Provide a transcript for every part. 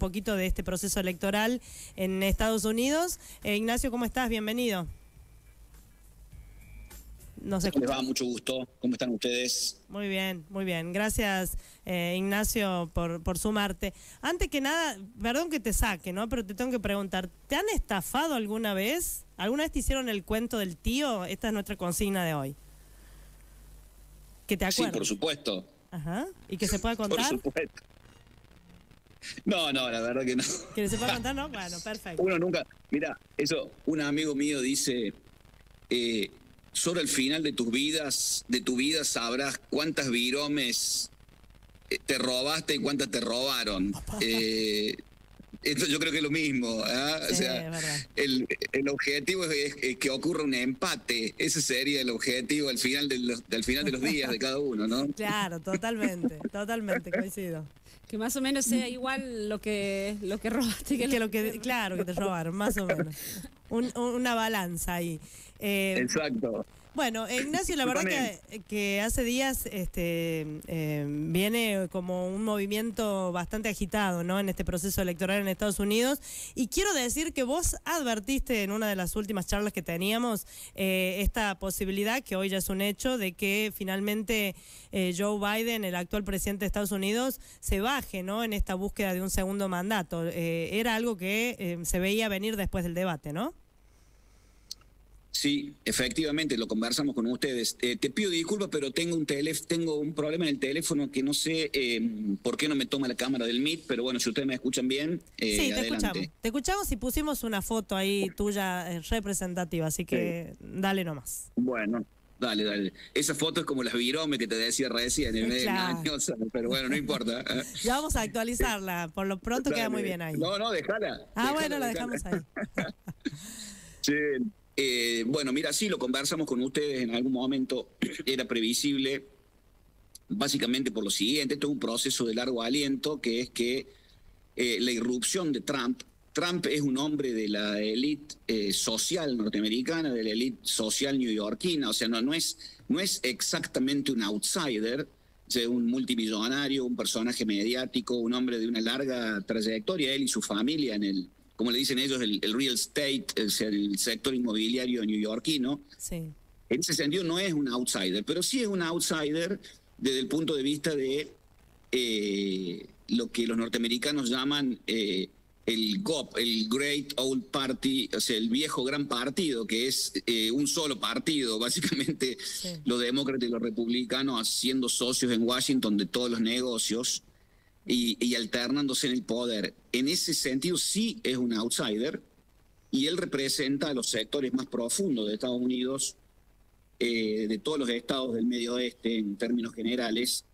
poquito de este proceso electoral en Estados Unidos. Eh, Ignacio, ¿cómo estás? Bienvenido. No sé. Les va? Mucho gusto. ¿Cómo están ustedes? Muy bien, muy bien. Gracias, eh, Ignacio, por, por sumarte. Antes que nada, perdón que te saque, ¿no? Pero te tengo que preguntar, ¿te han estafado alguna vez? ¿Alguna vez te hicieron el cuento del tío? Esta es nuestra consigna de hoy. ¿Que te acuerdas? Sí, por supuesto. Ajá. ¿Y que se pueda contar? Por supuesto. No, no, la verdad que no. ¿Que se pueda contar? No, bueno, perfecto. Uno nunca, mira, eso, un amigo mío dice, eh, solo al final de tus vidas, de tu vida sabrás cuántas viromes eh, te robaste y cuántas te robaron. Eh, esto yo creo que es lo mismo. ¿ah? o sea, el, el, objetivo es, que ocurra un empate. Ese sería el objetivo al final de los, al final de los días de cada uno, ¿no? Claro, totalmente, totalmente, coincido. Que más o menos sea igual lo que lo que robaste que, lo que claro que te robaron, más o menos. una balanza ahí. Eh, Exacto. Bueno, Ignacio, la verdad que, hace días este, eh, viene como un movimiento bastante agitado ¿no? en este proceso electoral en Estados Unidos. Y quiero decir que vos advertiste en una de las últimas charlas que teníamos eh, esta posibilidad, que hoy ya es un hecho, de que finalmente eh, Joe Biden, el actual presidente de Estados Unidos, se baje ¿no? en esta búsqueda de un segundo mandato. era algo que se veía venir después del debate, ¿no? Sí, efectivamente, lo conversamos con ustedes. Eh, te pido disculpas, pero tengo un tengo un problema en el teléfono que no sé em, por qué no me toma la cámara del Meet, pero bueno, si ustedes me escuchan bien, eh, Sí, te escuchamos. Te escuchamos y pusimos una foto ahí tuya eh, representativa, así que dale nomás. Bueno, Dale, dale. Esa foto es como las virome que te decía recién, en medio pero bueno, no importa. ya vamos a actualizarla, por lo pronto queda muy bien ahí. No, no, déjala. Ah, bueno, la dejamos ahí. sí. Eh, bueno, mira, sí, lo conversamos con ustedes en algún momento, era previsible, básicamente por lo siguiente, esto es un proceso de largo aliento, que es que eh, la irrupción de Trump, Trump es un hombre de la élite eh, social norteamericana, de la élite social neoyorquina, o sea, no, es, no es exactamente un outsider, un multimillonario, un personaje mediático, un hombre de una larga trayectoria, él y su familia en el como le dicen ellos, el, real estate, el, el, sector inmobiliario neoyorquino. Sí. En ese sentido no es un outsider, pero sí es un outsider desde el punto de vista de eh, lo que los norteamericanos llaman eh, el GOP, el Great Old Party, o sea, el viejo gran partido, que es eh, un solo partido, básicamente los demócratas y los republicanos siendo socios en Washington de todos los negocios y, alternándose en el poder. En ese sentido sí es un outsider y él representa a los sectores más profundos de Estados Unidos, eh, de todos los estados del medio oeste en términos generales,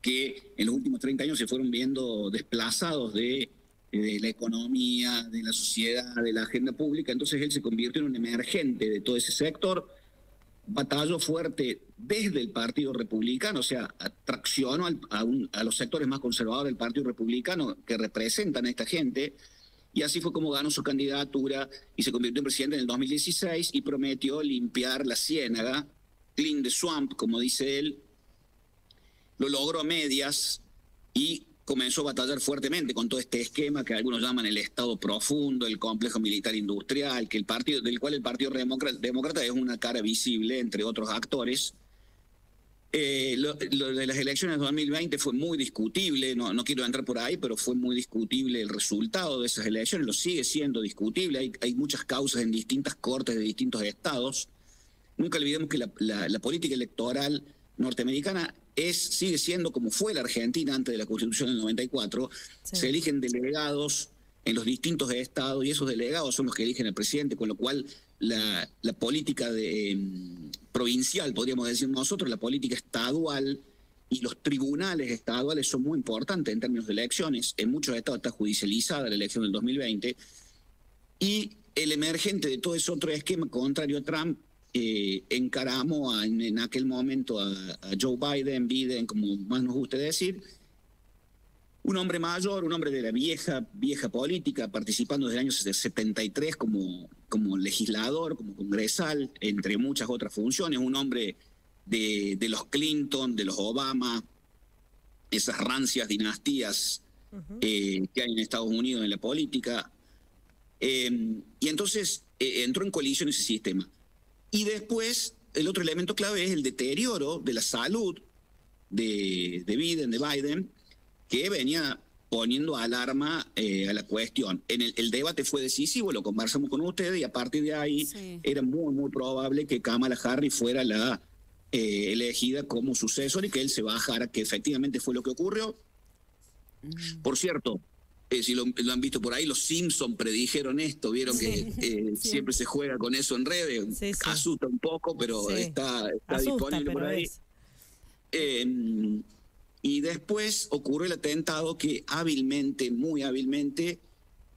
que en los últimos 30 años se fueron viendo desplazados de, de la economía, de la sociedad, de la agenda pública. Entonces él se convirtió en un emergente de todo ese sector batalló fuerte desde el Partido Republicano, o sea, traccionó a, los sectores más conservadores del Partido Republicano que representan a esta gente, y así fue como ganó su candidatura y se convirtió en presidente en el 2016 y prometió limpiar la ciénaga, clean the swamp, como dice él. Lo logró a medias y comenzó a batallar fuertemente con todo este esquema que algunos llaman el Estado profundo, el complejo militar industrial, que el partido, del cual el Partido Demócrata, es una cara visible entre otros actores. Eh, lo, de las elecciones de 2020 fue muy discutible, no, quiero entrar por ahí, pero fue muy discutible el resultado de esas elecciones, lo sigue siendo discutible, hay, hay muchas causas en distintas cortes de distintos estados. Nunca olvidemos que la política electoral norteamericana es, sigue siendo como fue la Argentina antes de la Constitución del 94, se eligen delegados en los distintos estados y esos delegados son los que eligen al presidente, con lo cual la, la política de, em, provincial, podríamos decir nosotros, la política estadual y los tribunales estaduales son muy importantes en términos de elecciones. En muchos estados está judicializada la elección del 2020. Y el emergente de todo ese otro esquema contrario a Trump eh, encaramos en, aquel momento a, Joe Biden, Biden, como más nos guste decir, un hombre mayor, un hombre de la vieja, vieja política, participando desde el año 73 como, como legislador, como congresal, entre muchas otras funciones, un hombre de, de los Clinton, de los Obama, esas rancias dinastías que hay en Estados Unidos en la política. y entonces entró en colisión ese sistema. Y después, el otro elemento clave es el deterioro de la salud de, de Biden, de Biden, que venía poniendo alarma eh, a la cuestión. En el, debate fue decisivo, lo conversamos con ustedes y a partir de ahí era muy, muy probable que Kamala Harris fuera la eh, elegida como sucesor y que él se bajara, que efectivamente fue lo que ocurrió. Mm. Por cierto, eh, si lo, han visto por ahí, los Simpson predijeron esto, vieron que siempre se juega con eso en redes, asusta un poco, pero está, disponible por ahí. Y después ocurre el atentado que hábilmente, muy hábilmente,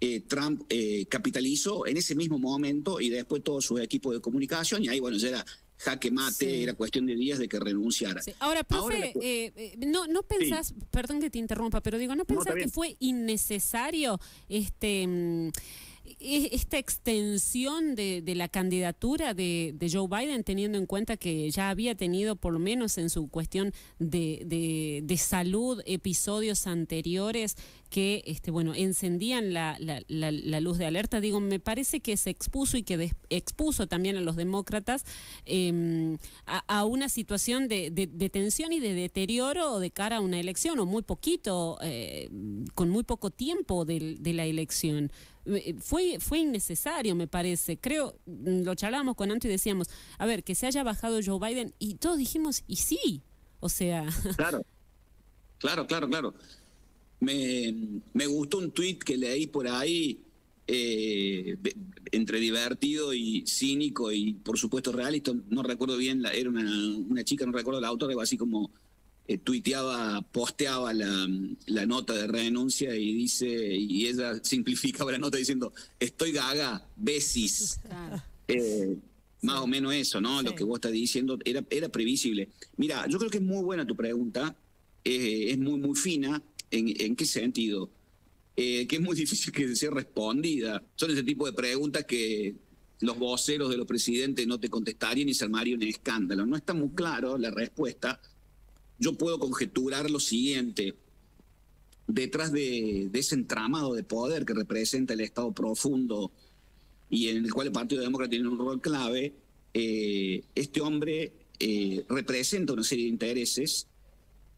eh, Trump eh, capitalizó en ese mismo momento y después todo su equipo de comunicación y ahí, bueno, ya era jaque mate, era cuestión de días de que renunciara. Ahora, profe, eh, no, no pensás, perdón que te interrumpa, pero digo, ¿no pensás que fue innecesario este... Esta extensión de, la candidatura de, Joe Biden, teniendo en cuenta que ya había tenido, por lo menos en su cuestión de, de salud, episodios anteriores que este, bueno, encendían la, la, luz de alerta. Digo, me parece que se expuso y que expuso también a los demócratas em, a, una situación de, tensión y de deterioro de cara a una elección, o muy poquito, eh, con muy poco tiempo de, la elección. Eh, fue, fue innecesario, me parece. Creo, mm, lo charlábamos con Anto y decíamos, a ver, que se haya bajado Joe Biden, y todos dijimos, y sí, o sea. Claro, claro, claro, claro. Me, me gustó un tuit que leí por ahí, eh, entre divertido y cínico y por supuesto realista, no recuerdo bien, era una, una chica, no recuerdo la autora, así como eh, tuiteaba, posteaba la, la, nota de renuncia y dice, y ella simplificaba la nota diciendo, estoy gaga, besis. Eh, más o menos eso, ¿no? Lo que vos estás diciendo era, era previsible. Mira, yo creo que es muy buena tu pregunta, es muy, muy fina. ¿En, qué sentido? Eh, que es muy difícil que sea respondida. Son ese tipo de preguntas que los voceros de los presidentes no te contestarían y se armaría un escándalo. No está muy claro la respuesta. Yo puedo conjeturar lo siguiente. Detrás de, ese entramado de poder que representa el Estado profundo y en el cual el Partido Demócrata tiene un rol clave, eh, este hombre eh, representa una serie de intereses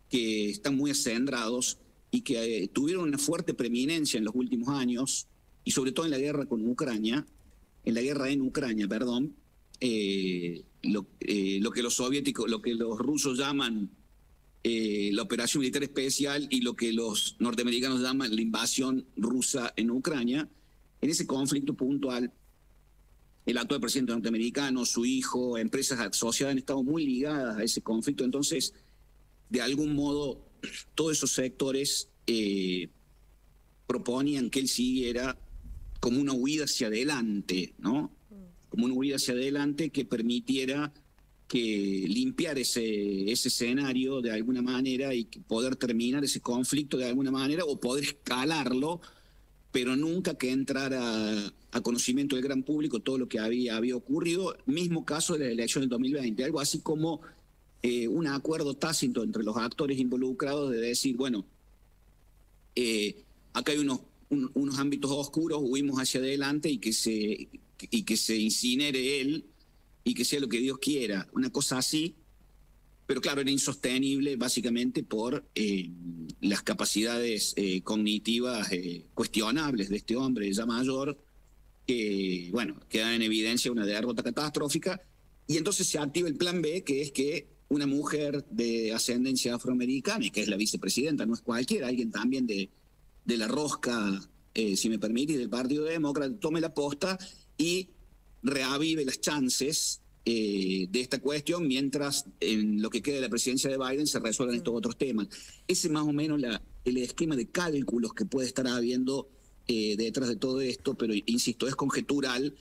que están muy acendrados y que eh, tuvieron una fuerte preeminencia en los últimos años, y sobre todo en la guerra con Ucrania, en la guerra en Ucrania, perdón, eh, lo, eh, lo, que los soviéticos, lo que los rusos llaman la operación militar especial y lo que los norteamericanos llaman la invasión rusa en Ucrania, en ese conflicto puntual, el actual presidente norteamericano, su hijo, empresas asociadas han estado muy ligadas a ese conflicto, entonces, de algún modo, todos esos sectores eh, proponían que él siguiera como una huida hacia adelante, ¿no? Como una huida hacia adelante que permitiera que limpiar ese, ese escenario de alguna manera y poder terminar ese conflicto de alguna manera o poder escalarlo, pero nunca que entrara a conocimiento del gran público todo lo que había, había ocurrido. Mismo caso de la elección del 2020, algo así como eh, un acuerdo tácito entre los actores involucrados de decir, bueno, eh, acá hay unos, unos ámbitos oscuros, huimos hacia adelante y que, se, y que se incinere él y que sea lo que Dios quiera, una cosa así, pero claro, era insostenible básicamente por eh, las capacidades cognitivas cuestionables de este hombre ya mayor, que, bueno, queda en evidencia una derrota catastrófica, y entonces se activa el plan B, que es que una mujer de ascendencia afroamericana, que es la vicepresidenta, no es cualquiera, alguien también de, de la rosca, eh, si me permite, del Partido Demócrata, tome la posta y reavive las chances eh, de esta cuestión mientras en lo que queda de la presidencia de Biden se resuelven estos otros temas. Ese es más o menos la, el esquema de cálculos que puede estar habiendo eh, detrás de todo esto, pero insisto, es conjetural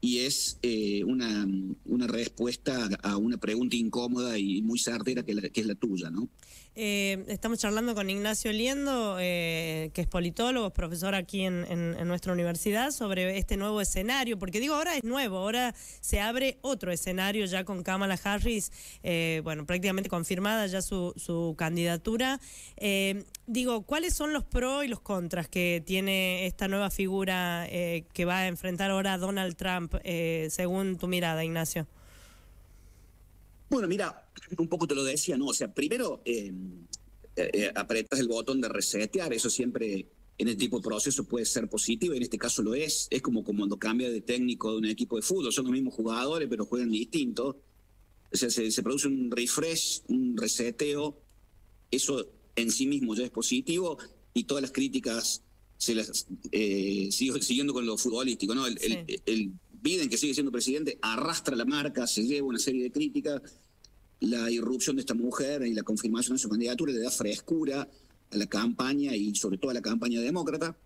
y es eh, una, una respuesta a una pregunta incómoda y muy certera que, que es la tuya, ¿no? Eh, estamos charlando con Ignacio Liendo, eh, que es politólogo, es profesor aquí en, nuestra universidad, sobre este nuevo escenario, porque digo, ahora es nuevo, ahora se abre otro escenario ya con Kamala Harris, eh, bueno, prácticamente confirmada ya su, su candidatura. digo, ¿cuáles son los pros y los contras que tiene esta nueva figura que va a enfrentar ahora Donald Trump, según tu mirada, Ignacio? Bueno, mira, un poco te lo decía, ¿no? O sea, primero eh, eh, apretas el botón de resetear, eso siempre en este tipo de procesos puede ser positivo, en este caso lo es. Es como cuando cambia de técnico de un equipo de fútbol, son los mismos jugadores, pero juegan distintos. O sea, se, produce un refresh, un reseteo, eso en sí mismo ya es positivo y todas las críticas se las eh, sigo siguiendo con lo futbolístico, ¿no? El, el, Biden, que sigue siendo presidente, arrastra la marca, se lleva una serie de críticas. La irrupción de esta mujer y la confirmación de su candidatura le da frescura a la campaña y sobre todo a la campaña demócrata.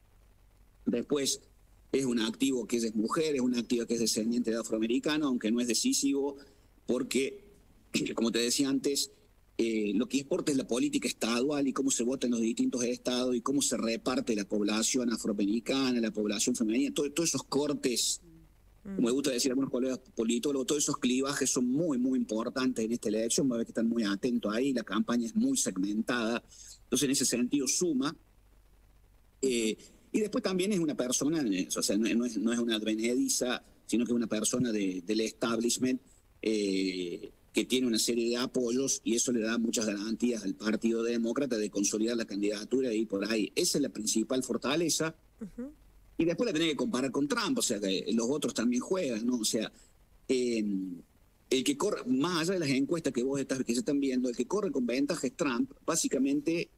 Después es un activo que es mujer, es un activo que es descendiente de afroamericano, aunque no es decisivo, porque, como te decía antes, eh, lo que importa es la política estadual y cómo se vota en los distintos estados y cómo se reparte la población afroamericana, la población femenina, todos esos cortes como me gusta decir a algunos colegas politólogos, todos esos clivajes son muy, muy importantes en esta elección, va que están muy atentos ahí, la campaña es muy segmentada, entonces en ese sentido suma. Eh, y después también es una persona, eh, o sea, no, es, no es, una advenediza, sino que es una persona del establishment eh, que tiene una serie de apoyos y eso le da muchas garantías al Partido Demócrata de consolidar la candidatura y por ahí. Esa es la principal fortaleza. Y después la tenés que comparar con Trump, o sea, que los otros también juegan, ¿no? O sea, el que corre, más allá de las encuestas que vos estás, que se están viendo, el que corre con ventaja es Trump, básicamente,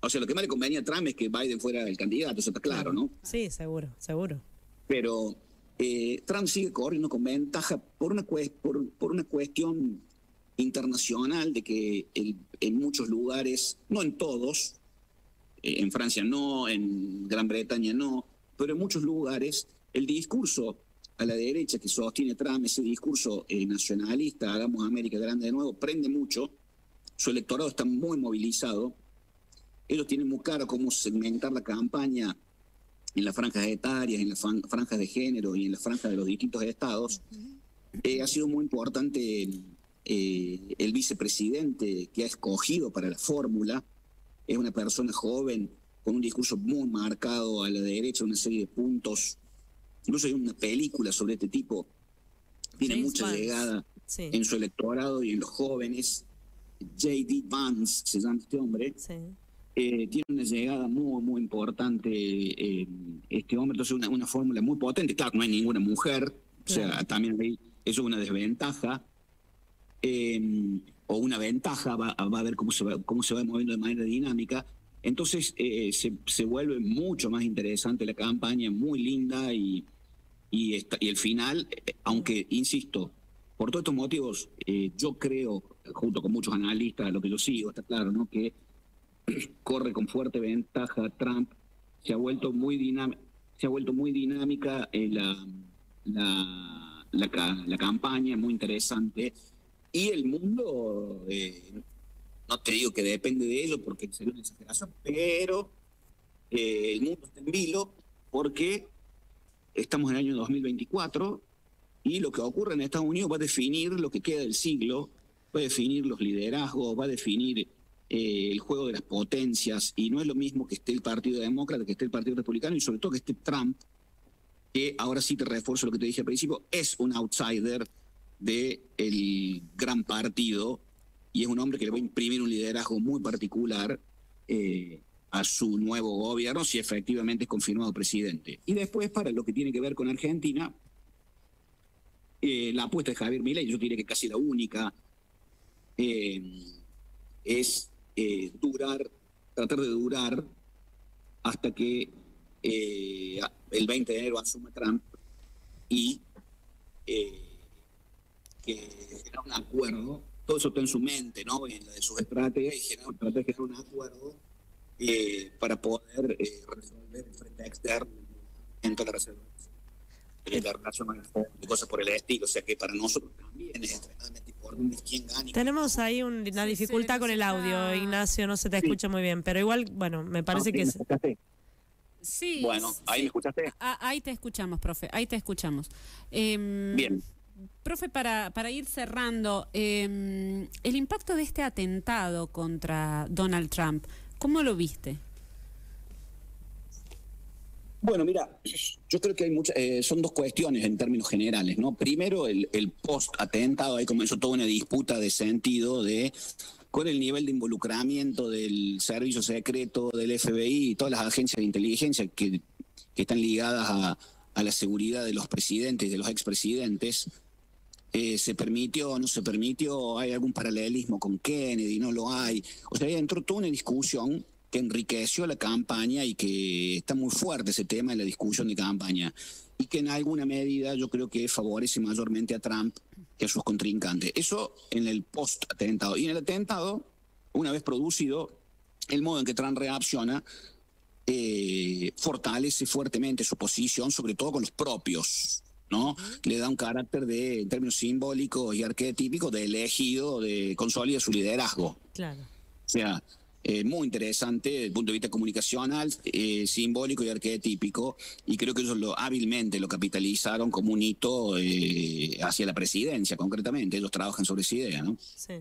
o sea, lo que más le convenía a Trump es que Biden fuera el candidato, eso está claro, ¿no? Sí, seguro, seguro. Pero eh, Trump sigue corriendo con ventaja por una, por, por una cuestión internacional de que en muchos lugares, no en todos, eh, en Francia no, en Gran Bretaña no, pero en muchos lugares el discurso a la derecha que sostiene Trump, ese discurso eh, nacionalista, hagamos América grande de nuevo, prende mucho, su electorado está muy movilizado, ellos tienen muy claro cómo segmentar la campaña en las franjas etarias, en las franjas de género y en las franjas de los distintos estados. Eh, ha sido muy importante eh, el vicepresidente que ha escogido para la fórmula, es una persona joven con un discurso muy marcado a la derecha, una serie de puntos. Incluso hay una película sobre este tipo. Tiene mucha llegada en su electorado y en los jóvenes. J.D. Vance se llama este hombre. Eh, tiene una llegada muy, muy importante eh, este hombre. Entonces, una, una fórmula muy potente. Claro, no hay ninguna mujer. O sea, también eso es una desventaja. Eh, o una ventaja, va, va, a ver cómo se va, cómo se va moviendo de manera dinámica. Entonces eh, se, vuelve mucho más interesante la campaña, muy linda y, y, y el final, eh, aunque, insisto, por todos estos motivos, eh, yo creo, junto con muchos analistas, lo que yo sigo, está claro, ¿no? que corre con fuerte ventaja Trump, se ha vuelto muy dinámica, se ha vuelto muy dinámica la, la, la, la, campaña, muy interesante, y el mundo no te digo que depende de ello porque sería una exageración, pero eh, el mundo está en vilo porque estamos en el año 2024 y lo que ocurre en Estados Unidos va a definir lo que queda del siglo, va a definir los liderazgos, va a definir eh, el juego de las potencias y no es lo mismo que esté el Partido Demócrata, que esté el Partido Republicano y sobre todo que esté Trump, que ahora sí te refuerzo lo que te dije al principio, es un outsider del el gran partido y es un hombre que le va a imprimir un liderazgo muy particular eh, a su nuevo gobierno si efectivamente es confirmado presidente. Y después, para lo que tiene que ver con Argentina, eh, la apuesta de Javier Milei, yo diría que casi la única, eh, es durar, tratar de durar hasta que el 20 de enero asuma Trump y que será un acuerdo todo eso está en su mente, ¿no? En la de sus estrategias y generar, tratar un acuerdo eh, para poder eh, resolver el frente externo en toda la reserva. la relación y cosas por el estilo. O sea que para nosotros también es extremadamente importante quién gana. Tenemos ahí una dificultad con el audio, Ignacio, no se te escucha muy bien, pero igual, bueno, me parece que... es... Sí. Bueno, ahí me escuchaste. Ah, ahí te escuchamos, profe, ahí te escuchamos. Em, bien. Profe, para, para ir cerrando, em, el impacto de este atentado contra Donald Trump, ¿cómo lo viste? Bueno, mira, yo creo que hay muchas, eh, son dos cuestiones en términos generales, ¿no? Primero, el, el post-atentado, ahí comenzó toda una disputa de sentido de con el nivel de involucramiento del servicio secreto, del FBI y todas las agencias de inteligencia que, que están ligadas a, a, la seguridad de los presidentes y de los expresidentes. Eh, ¿Se permitió no se permitió? ¿Hay algún paralelismo con Kennedy? ¿No lo hay? O sea, entró toda una discusión que enriqueció la campaña y que está muy fuerte ese tema en la discusión de campaña y que en alguna medida yo creo que favorece mayormente a Trump que a sus contrincantes. Eso en el post-atentado. Y en el atentado, una vez producido, el modo en que Trump reacciona eh, fortalece fuertemente su posición, sobre todo con los propios. ¿No? Le da un carácter de, en términos simbólicos y arquetípicos, de elegido, de consolida su liderazgo. Claro. O sea, eh, muy interesante desde el punto de vista comunicacional, eh, simbólico y arquetípico, y creo que ellos lo hábilmente lo capitalizaron como un hito eh, hacia la presidencia, concretamente. Ellos trabajan sobre esa idea, ¿no? Sí.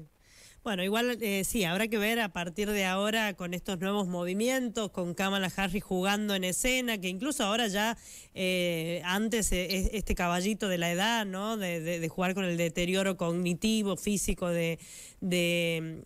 Bueno, igual eh, sí, habrá que ver a partir de ahora con estos nuevos movimientos, con Kamala Harris jugando en escena, que incluso ahora ya eh, antes eh, este caballito de la edad, ¿no? De, jugar con el deterioro cognitivo, físico de, de,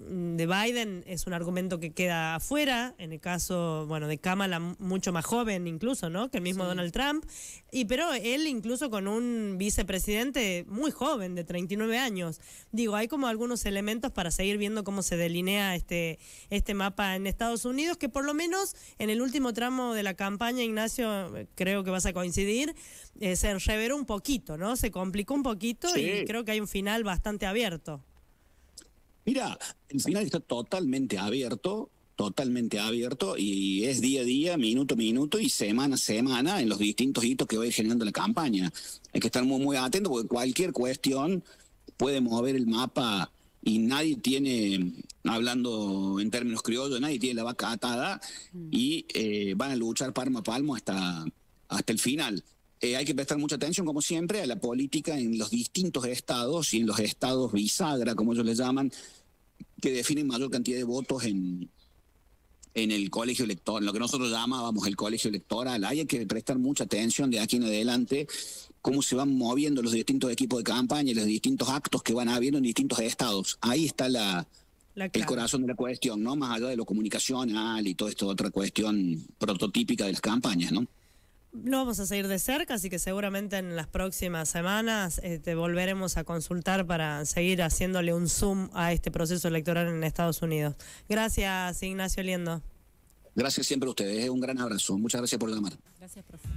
Biden es un argumento que queda afuera. En el caso, bueno, de Kamala mucho más joven incluso, ¿no? Que el mismo Donald Trump. Y pero él incluso con un vicepresidente muy joven, de 39 años. Digo, hay como algunos elementos para seguir viendo cómo se delinea este, este mapa en Estados Unidos, que por lo menos en el último tramo de la campaña, Ignacio, creo que vas a coincidir, eh, se reveró un poquito, ¿no? Se complicó un poquito y creo que hay un final bastante abierto. Mira, el final está totalmente abierto, totalmente abierto y es día a día, minuto a minuto y semana a semana en los distintos hitos que va a ir generando la campaña. Hay que estar muy, muy atento porque cualquier cuestión puede mover el mapa y nadie tiene, hablando en términos criollos, nadie tiene la vaca atada mm. y eh, van a luchar palmo a palmo hasta, hasta el final. Eh, hay que prestar mucha atención, como siempre, a la política en los distintos estados y en los estados bisagra, como ellos le llaman, que definen mayor cantidad de votos en, en el colegio electoral, lo que nosotros llamábamos el colegio electoral. Hay que prestar mucha atención de aquí en adelante cómo se van moviendo los distintos equipos de campaña y los distintos actos que van habiendo en distintos estados. Ahí está la, el corazón de la cuestión, ¿no? Más allá de lo comunicacional y toda esta otra cuestión prototípica de las campañas, ¿no? Lo vamos a seguir de cerca, así que seguramente en las próximas semanas eh, te volveremos a consultar para seguir haciéndole un zoom a este proceso electoral en Estados Unidos. Gracias, Ignacio Liendo. Gracias siempre a ustedes, un gran abrazo. Muchas gracias por llamar. Gracias, profe.